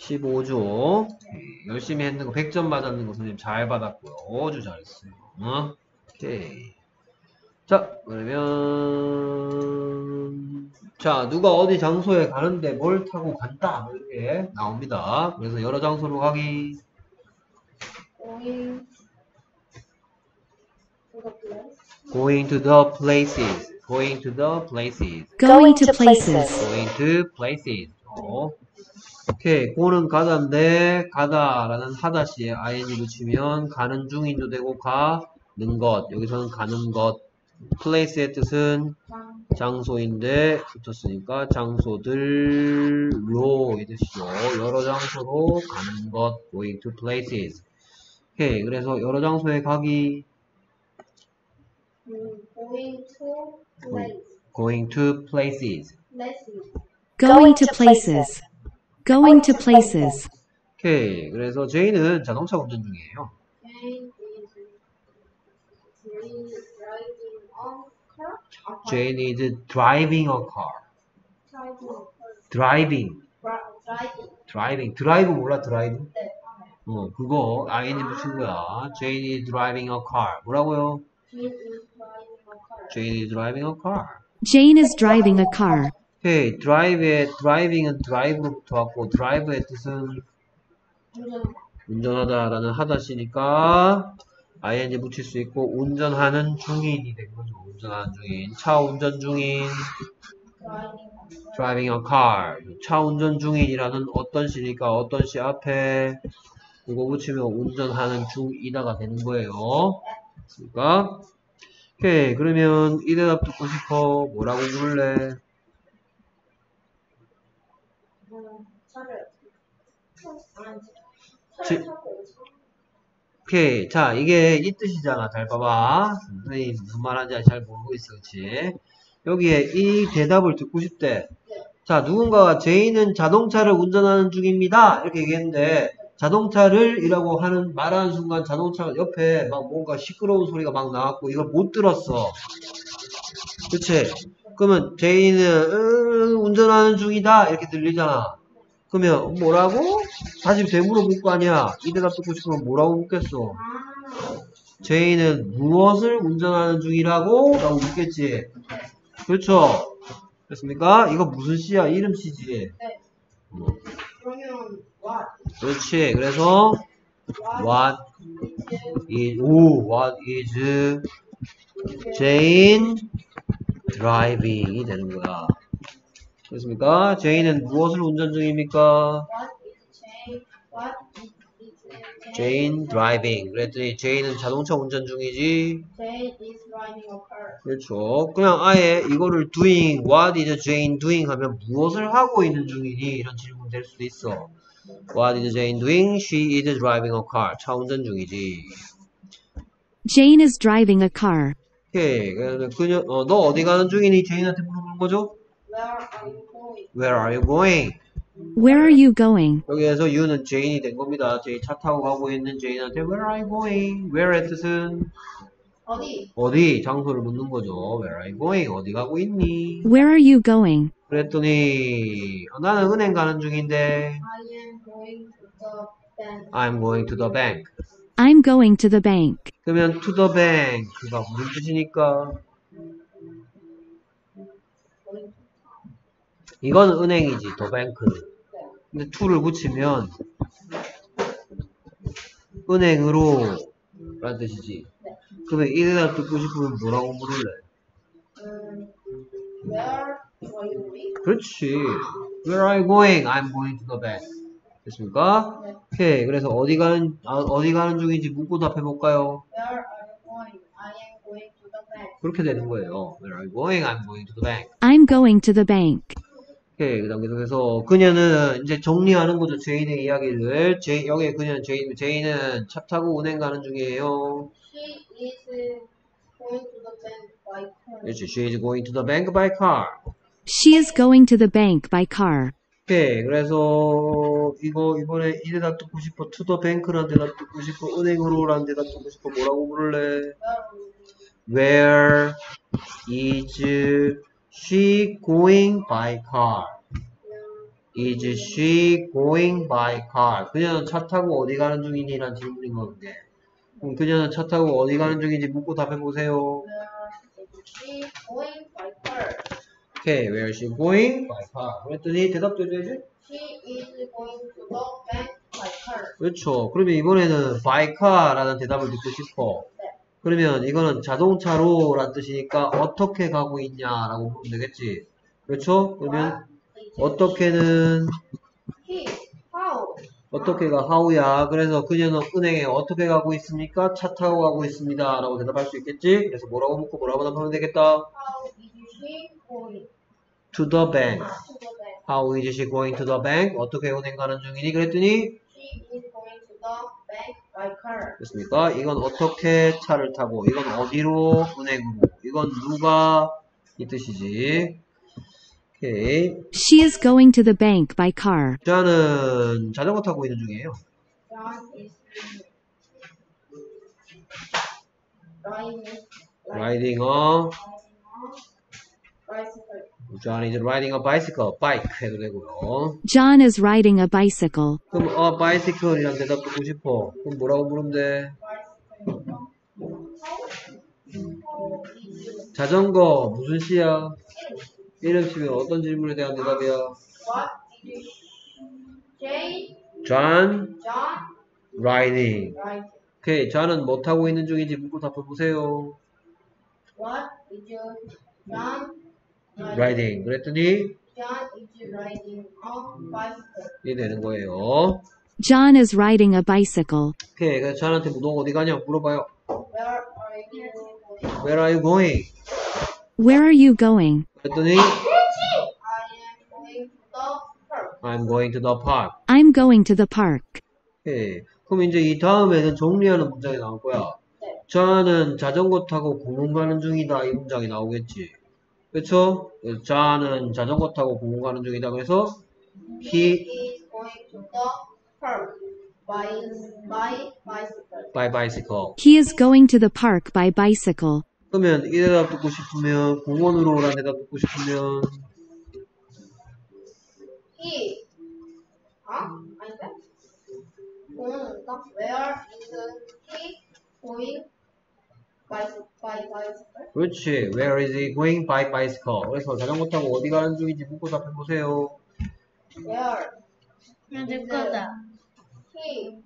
15조. 열심히 했는 거 100점 맞았는 거 선생님 잘 받았고요. 아주 잘했어요. 어? 오케이. 자, 그러면 자, 누가 어디 장소에 가는데 뭘 타고 간다. 뭐 이렇게 나옵니다. 그래서 여러 장소로 가기. Going to the place. going to the places. going to the places. Going to places. going to places. 어. 오케이. 고는 가다인데 가다라는 하다시에 ing 붙이면 가는 중인도 되고 가는 것. 여기서는 가는 것. place의 뜻은 장소인데 붙었으니까 장소들로 이 뜻이죠. 여러 장소로 가는 것. going to places. 오케이. 그래서 여러 장소에 가기 Going to place. going to places. Places. Going to places. Going to places. 오케이. 그래서 제이는 자동차 운전 중이에요. Jane is driving a car. Jane is driving a car. Driving. driving. Dri- Driving. driving. 드라이브 몰라? 드라이브? 네. 어, 그거 ing 붙인 거야. Jane is driving a car. 뭐라고요? Jane is driving a car. Jane is driving a car. 오케이. 드라이브의 드라이빙은 드라이브로부터 왔고 드라이브의 뜻은 운전. 운전하다라는 하다시니까 ing 붙일 수 있고 운전하는 중인이 된 거죠. 운전하는 중인. 차 운전 중인. Driving a car. 차 운전 중인이라는 어떤 시니까 어떤 시 앞에 이거 붙이면 운전하는 중이다가 되는 거예요. 그러니까 오케이 그러면 이 대답 듣고 싶어 뭐라고 부를래? 음, 차를. 아니, 지-. 오케이. 자 이게 이 뜻이잖아. 잘 봐봐. 선생님 무슨 말하는지 잘 모르고 있어. 그치? 여기에 이 대답을 듣고 싶대. 자 누군가가 제이는 자동차를 운전하는 중입니다. 이렇게 얘기했는데 자동차를 이라고 하는 말하는 순간 자동차가 옆에 막 뭔가 시끄러운 소리가 막 나왔고 이걸 못 들었어. 그치? 그러면 제이는 으, 운전하는 중이다. 이렇게 들리잖아. 그러면 뭐라고? 다시 되물어 볼 거 아니야 이 대답 듣고 싶으면 뭐라고 묻겠어 아, 제이는 무엇을 운전하는 중이라고? 라고 묻겠지. 그렇죠? 됐습니까? 이거 무슨 시야? 이름 시지. 네. 음, 그러면 what? 그렇지. 그래서 what is 오 what is Jane driving이 되는 거야. 됐습니까? 제이는 무엇을 운전 중입니까? What Jane? Driving. 그랬더니 제이는 자동차 운전 중이지. Jane is driving a car. 그렇죠. 그냥 아예 이거를 doing, what is Jane doing 하면 무엇을 하고 있는 중이니? 이런 질문 될 수도 있어. What is Jane doing? She is driving a car. 차 운전 중이지. Jane is driving a car. 오케이. 그녀, 어, 너 어디 가는 중이니? 제인한테 물어보는 거죠? Where are you going? Where are you going? Where are you going? 여기에서 you는 제인이 된 겁니다. 제인 차 타고 가고 있는 제인한테 Where are you going? Where의 뜻은 어디? 어디? 장소를 묻는 거죠. Where are you going? 어디 가고 있니? Where are you going? 그랬더니 어, 나는 은행 가는 중인데 I am going to the bank. I'm going to the bank. I'm going to the bank. 그러면 to the bank가 무슨 뜻이니까? Going 이건 은행이지, the bank는. 근데 to를 붙이면 은행으로 라는 뜻이지. 네. 그러면 이 대답 듣고 싶으면 뭐라고 물을래? 음, where are you going? 그렇지. Where are you going? I'm going to the bank. 됐습니까? 네. 오케이. 그래서 어디 가는, 아, 어디 가는 중인지 묻고 답해 볼까요? Where are you going? I am going to the bank. 그렇게 되는 거예요. Where are you going? I'm going to the bank. I'm going to the bank. 오케이. 그 다음 계속해서 그녀는 이제 정리하는 거죠. 제인의 이야기를. 제인, 여기 그녀는 제인, 제인은 차 타고 은행 가는 중이에요. She is going to the bank by car. 그렇지. She is going to the bank by car. She is going to the bank by car. 오케이. 그래서 이거 이번에 이 대답 듣고 싶어. to the bank라는 대답 듣고 싶어. 은행으로라는 대답 듣고 싶어. 뭐라고 부를래? Where is she going by car? Is she going by car? 그녀는 차 타고 어디 가는 중이니? 라는 질문인 건데. 그럼 그녀는 차 타고 어디 가는 중인지 묻고 답해보세요. Where is she going by car? 오케이, where is she going? by car. 그랬더니 대답도 해줘야지? She is going to the bank by car. 그렇죠. 그러면 이번에는 by car라는 대답을 듣고 싶어. 그러면 이거는 자동차로 라는 뜻이니까 어떻게 가고 있냐라고 보면 되겠지. 그렇죠? 그러면 어떻게는? 어떻게가 how야. 그래서 그녀는 은행에 어떻게 가고 있습니까? 차 타고 가고 있습니다. 라고 대답할 수 있겠지? 그래서 뭐라고 묻고 뭐라고 답하면 되겠다. To the bank? How is she going to the bank? 어떻게 은행 가는 중이니? 그랬더니 됐습니까? 이건 어떻게 차를 타고, 이건 어디로 은행으로, 이건 누가 이 뜻이지. 오케이. She is going to the bank by car. 저는 자전거 타고 있는 중이에요. Riding a. John is riding a bicycle. bike 해도 되고요. John is riding a bicycle. 그럼 a bicycle이란 대답 듣고 싶어. 그럼 뭐라고 물으면 돼? 자전거 무슨 시야? 이름 치면 어떤 질문에 대한 대답이야? What is J John John riding. riding? 오케이. John은 뭐 타고 있는 중인지 묻고 답해 보세요. What is John riding? 그랬더니 John is riding a bicycle. 이게 되는 거예요. John is riding a bicycle. 오케이. 그래서 John한테 너 어디 가냐 물어봐요. Where are you going? Where are you going? 그랬더니 I am going to the park. I'm going to the park. I'm going to the park. 오케이. 그럼 이제 이 다음에는 정리하는 문장이 나올 거야. 네. 저는 자전거 타고 공원 가는 중이다. 이 문장이 나오겠지. 그쵸? 저는 자전거 타고 공원 가는 중이다. 그래서 He is going to the park by by bicycle. by bicycle. He is going to the park by bicycle. 그러면 이 대답 듣고 싶으면 공원으로 라는 대답 듣고 싶으면 He. 아? 아닌데? 공원일까? Where is he going by by bicycle? 그렇지. Where is he going by bicycle? 그래서 자전거 타고 어디 가는 중인지 묻고 답해보세요. Where 내 거다. he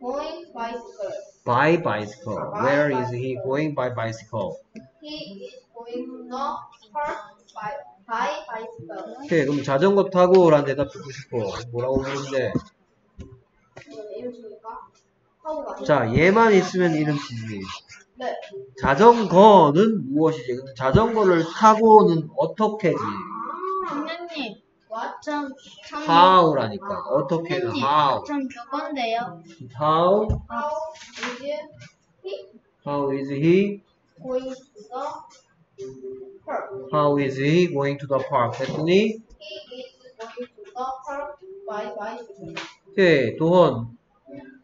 going bicycle? By bicycle. Where is he going by bicycle? He is going to the park by by bicycle. 오케이. 그럼 자전거 타고 라는 대답 듣고 싶어. 뭐라고 물는데. 자, 얘만 있으면 이름치지. 네. 자전거는 무엇이지? 근데 자전거를 타고는 어떻게지? 선생님, What? 전, 전, how라니까. 어떻게는 선생님, how. 전 how? How is he how is he? going to the park? how is he going to the park? 했더니 He is going to the park by bicycle. 오케이. 도헌.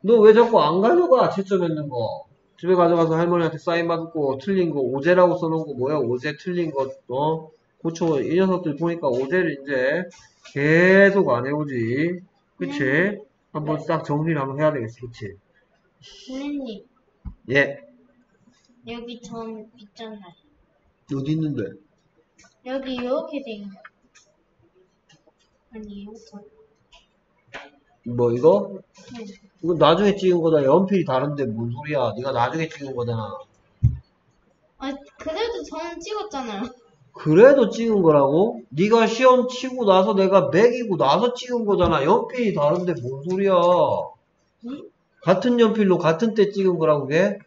너 왜 자꾸 안 가져가? 채점 있는 거. 집에 가져가서 할머니한테 사인 받고 틀린 거 오제라고 써놓은 거 뭐야? 오제 틀린 거 어? 고쳐. 이 녀석들 보니까 오제를 이제 계속 안 해오지. 그치? 한번 싹 정리를 한번 해야 되겠어. 그치? 선생님, 예. 여기 점 있잖아요. 어디 있는데? 여기 이렇게 돼 있는 거. 아니에요, 점. 뭐 이거? 네. 이거 나중에 찍은 거다. 연필이 다른데 뭔 소리야? 네가 나중에 찍은 거잖아. 아, 그래도 저는 찍었잖아요. 그래도 찍은 거라고? 네가 시험 치고 나서 내가 매기고 나서 찍은 거잖아. 연필이 다른데 뭔 소리야? 응? 같은 연필로 같은 때 찍은 거라고 그게?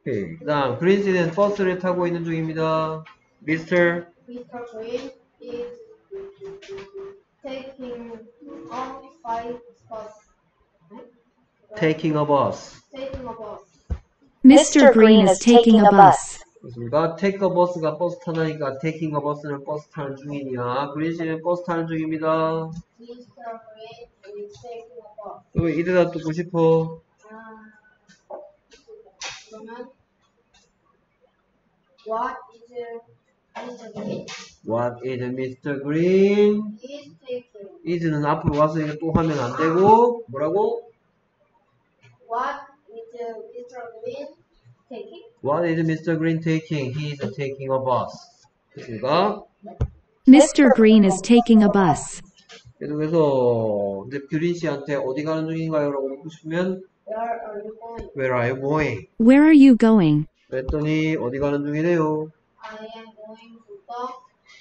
오케이. 그 다음 그린씨는 버스를 타고 있는 중입니다. 미스터. Green is taking a bike bus. taking a bus. Taking a bus. Mr. Green is taking a bus. 그렇습니까? take a bus가 버스 타다니까 taking a bus는 버스 타는 중이냐? 그린씨는 버스 타는 중입니다. Mr. Green is taking a bus. 그러면 이 대답 듣고 싶어. 아, 그러면 What is What is Mr. Green? is taking? is는 앞으로 와서 이거 또 하면 안 되고 뭐라고? What is Mr. Green taking? What is Mr. Green taking? He is taking a bus. 됐습니까? Mr. Green is taking a bus. 계속해서 이제 규린 씨한테 어디 가는 중인가요? 라고 묻고 싶으면 Where are you going? Where are you going? Where are you going? 그랬더니 어디 가는 중이래요? I am going to the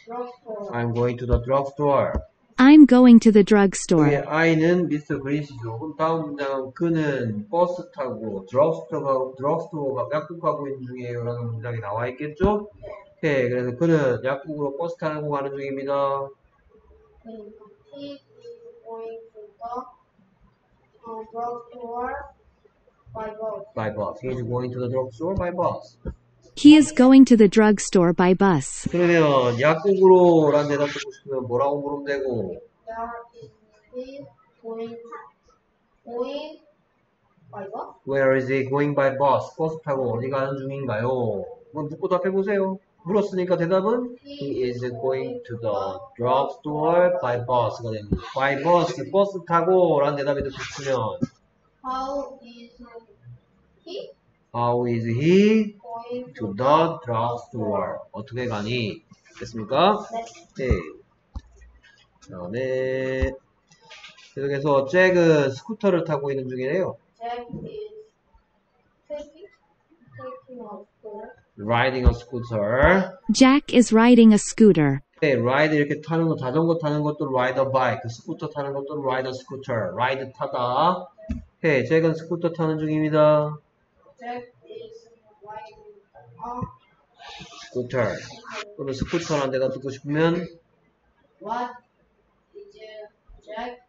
drugstore. I'm going to the drugstore. I'm going to the 여기 drugstore. I는 미스터 그린씨죠. 그럼 다음 문장은 그는 버스 타고 드럭스토어 드럭스토어 약국 가고 있는 중이에요. 라는 문장이 나와 있겠죠? 오케이. 그래서 그는 약국으로 버스 타고 가는 중입니다. He is going to the uh, drugstore by bus. By bus. He is going to the drugstore by bus. He is going to the drugstore by bus. 그러면 약국으로 라는 대답 듣고 싶으면 뭐라고 물으면 되고 Where is he going? Going by bus? Where is he going by bus? 버스 타고 어디 가는 중인가요? 그럼 묻고 답해보세요. 물었으니까 대답은 He is going to the drugstore by bus가 됩니다. by bus, 버스 타고 라는 대답이 듣고 싶으면 How is he How is he going to the drugstore? 어떻게 가니? 됐습니까? 네. 다음에 계속해서 잭은 스쿠터를 타고 있는 중이래요. Jack is taking taking a school. riding a scooter. Jack is riding a scooter. 네, ride 이렇게 타는 거, 자전거 타는 것도 ride a bike, 스쿠터 타는 것도 ride a scooter, ride 타다. 네, 잭은 스쿠터 타는 중입니다. Jack 스쿠터. 그러면 스쿠터라는 데가 듣고 싶으면 what is Jack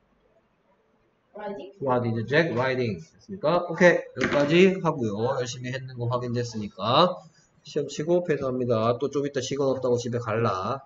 riding? what is Jack riding? 됐습니까? 오케이, 여기까지 하고요. 열심히 했는 거 확인됐으니까 시험 치고 패스합니다. 또 좀 이따 시간 없다고 집에 갈라.